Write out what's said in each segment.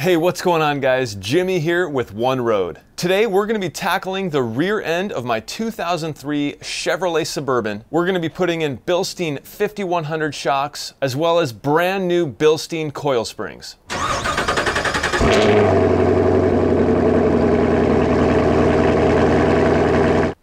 Hey, what's going on guys? Jimmy here with One Road. Today we're going to be tackling the rear end of my 2003 Chevrolet Suburban. We're going to be putting in Bilstein 5100 shocks as well as brand new Bilstein coil springs.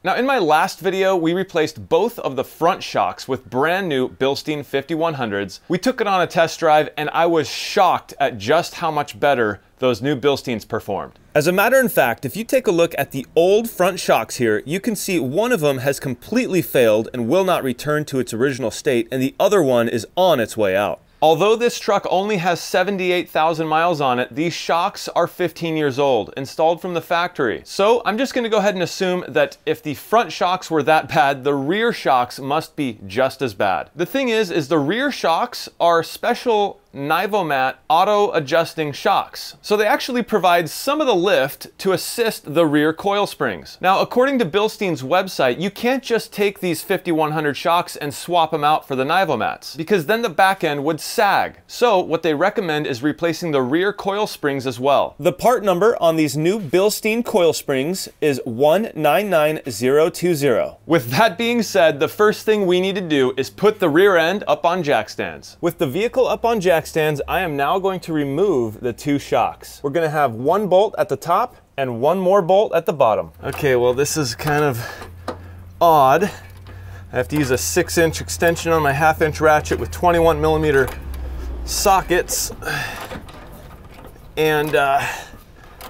Now in my last video, we replaced both of the front shocks with brand new Bilstein 5100s. We took it on a test drive and I was shocked at just how much better those new Bilsteins performed. As a matter of fact, if you take a look at the old front shocks here, you can see one of them has completely failed and will not return to its original state, and the other one is on its way out. Although this truck only has 78,000 miles on it, these shocks are 15 years old, installed from the factory. So I'm just gonna go ahead and assume that if the front shocks were that bad, the rear shocks must be just as bad. The thing is, is the rear shocks are special Nivomat auto adjusting shocks. So they actually provide some of the lift to assist the rear coil springs. Now, according to Bilstein's website, you can't just take these 5100 shocks and swap them out for the Nivomats because then the back end would sag. So what they recommend is replacing the rear coil springs as well. The part number on these new Bilstein coil springs is 199020. With that being said, the first thing we need to do is put the rear end up on jack stands. With the vehicle up on jack stands, I am now going to remove the two shocks. We're gonna have one bolt at the top and one more bolt at the bottom. Okay, well this is kind of odd. I have to use a six inch extension on my half inch ratchet with 21 millimeter sockets. And uh,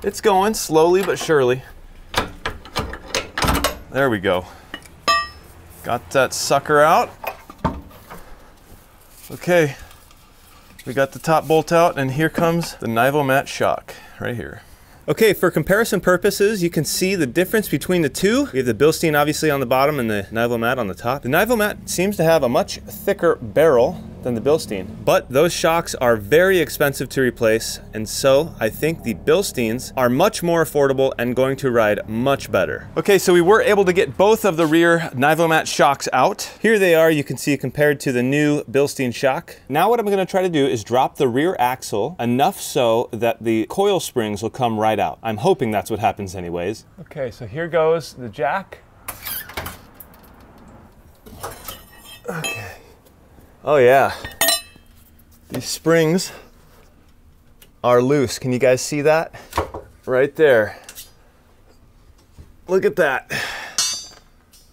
it's going slowly but surely. There we go. Got that sucker out. Okay, we got the top bolt out and here comes the Nivomat shock right here. Okay, for comparison purposes, you can see the difference between the two. We have the Bilstein obviously on the bottom and the Nivomat on the top. The Nivomat seems to have a much thicker barrel than the Bilstein, but those shocks are very expensive to replace, and so I think the Bilsteins are much more affordable and going to ride much better. Okay, so we were able to get both of the rear Nivomat shocks out. Here they are, you can see compared to the new Bilstein shock. Now what I'm gonna try to do is drop the rear axle enough so that the coil springs will come right out. I'm hoping that's what happens anyways. Okay, so here goes the jack. Oh yeah. These springs are loose. Can you guys see that? Right there. Look at that.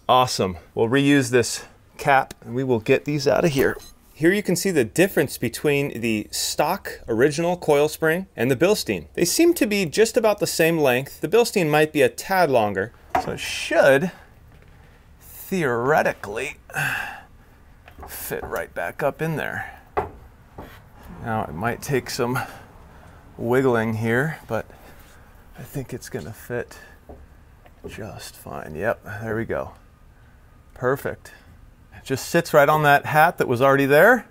Awesome. We'll reuse this cap and we will get these out of here. Here you can see the difference between the stock original coil spring and the Bilstein. They seem to be just about the same length. The Bilstein might be a tad longer, so it should theoretically fit right back up in there. Now it might take some wiggling here, but I think it's gonna fit just fine. Yep, there we go. Perfect. It just sits right on that hat that was already there.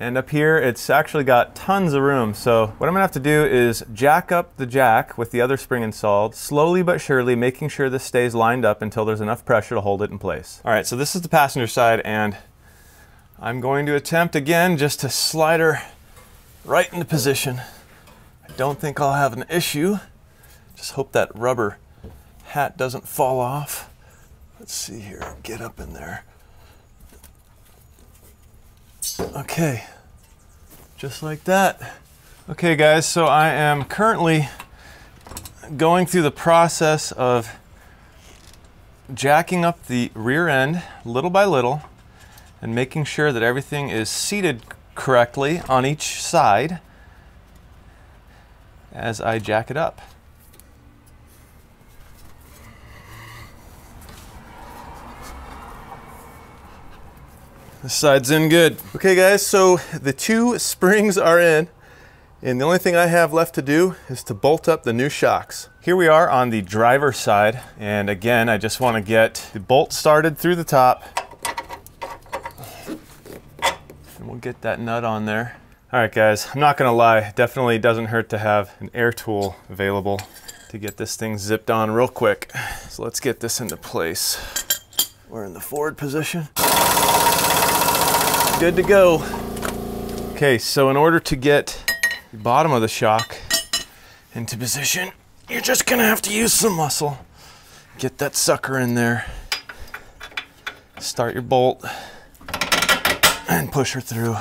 And up here, it's actually got tons of room. So what I'm gonna have to do is jack up the jack with the other spring installed, slowly but surely, making sure this stays lined up until there's enough pressure to hold it in place. All right, so this is the passenger side, and I'm going to attempt again just to slide her right into position. I don't think I'll have an issue. Just hope that rubber hat doesn't fall off. Let's see here, get up in there. Okay, just like that. Okay guys, so I am currently going through the process of jacking up the rear end little by little and making sure that everything is seated correctly on each side as I jack it up. This side's in good. Okay guys, so the two springs are in and the only thing I have left to do is to bolt up the new shocks. Here we are on the driver's side and again I just want to get the bolt started through the top and we'll get that nut on there. All right guys, I'm not gonna lie, definitely doesn't hurt to have an air tool available to get this thing zipped on real quick. So let's get this into place. We're in the forward position good to go. Okay, so in order to get the bottom of the shock into position. You're just gonna have to use some muscle. Get that sucker in there. Start your bolt and push her through.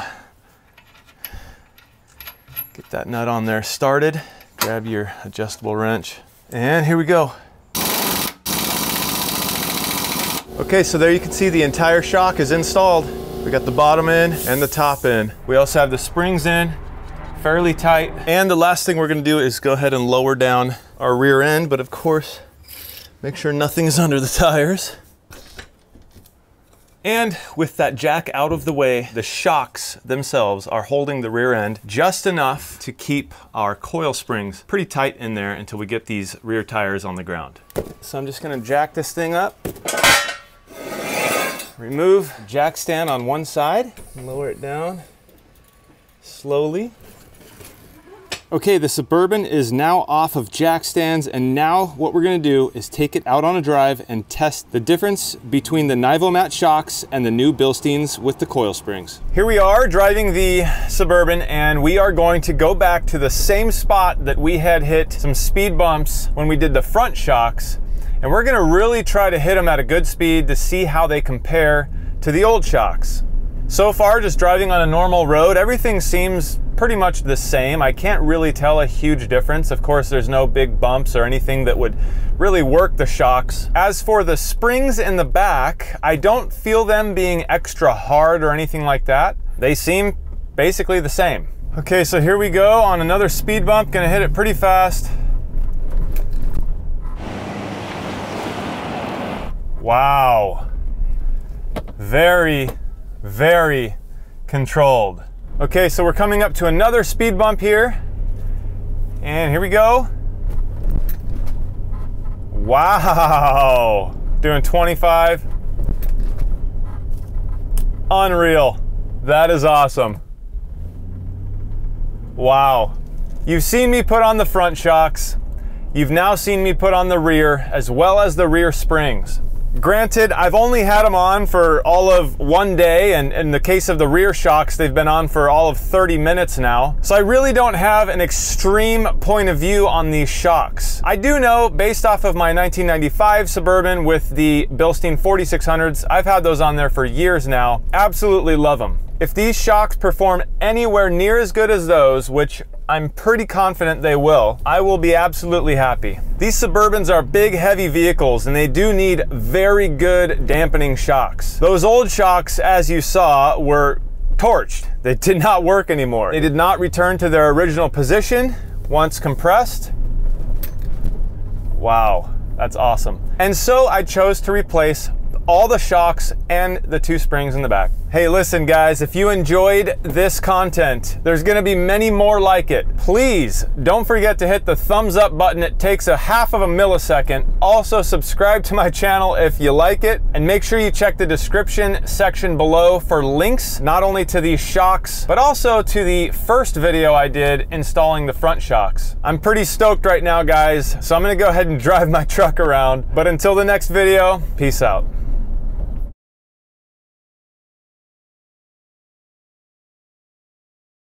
Get that nut on there started. Grab your adjustable wrench. And here we go. Okay, so there you can see the entire shock is installed. We got the bottom in and the top in. We also have the springs in, fairly tight. And the last thing we're gonna do is go ahead and lower down our rear end, but of course, make sure nothing's under the tires. And with that jack out of the way, the shocks themselves are holding the rear end just enough to keep our coil springs pretty tight in there until we get these rear tires on the ground. So I'm just gonna jack this thing up. Remove jack stand on one side, lower it down slowly. Okay, the Suburban is now off of jack stands and now what we're gonna do is take it out on a drive and test the difference between the Nivomat shocks and the new Bilsteins with the coil springs. Here we are driving the Suburban and we are going to go back to the same spot that we had hit some speed bumps when we did the front shocks and we're gonna really try to hit them at a good speed to see how they compare to the old shocks. So far, just driving on a normal road, everything seems pretty much the same. I can't really tell a huge difference. Of course, there's no big bumps or anything that would really work the shocks. As for the springs in the back, I don't feel them being extra hard or anything like that. They seem basically the same. Okay, so here we go on another speed bump. Gonna hit it pretty fast. Wow. Very, very controlled. Okay, so we're coming up to another speed bump here. And here we go. Wow, doing 25. Unreal. That is awesome. Wow. You've seen me put on the front shocks. You've now seen me put on the rear as well as the rear springs. Granted, I've only had them on for all of one day, and in the case of the rear shocks, they've been on for all of 30 minutes now. So I really don't have an extreme point of view on these shocks. I do know, based off of my 1995 Suburban with the Bilstein 4600s, I've had those on there for years now. Absolutely love them. If these shocks perform anywhere near as good as those, which I'm pretty confident they will, I will be absolutely happy. These Suburbans are big, heavy vehicles, and they do need very good dampening shocks. Those old shocks, as you saw, were torched. They did not work anymore. They did not return to their original position once compressed. Wow, that's awesome. And so I chose to replace all the shocks and the two springs in the back. Hey, listen guys, if you enjoyed this content, there's gonna be many more like it. Please don't forget to hit the thumbs up button. It takes a half of a millisecond. Also subscribe to my channel if you like it and make sure you check the description section below for links, not only to these shocks, but also to the first video I did installing the front shocks. I'm pretty stoked right now guys, so I'm gonna go ahead and drive my truck around. But until the next video, peace out.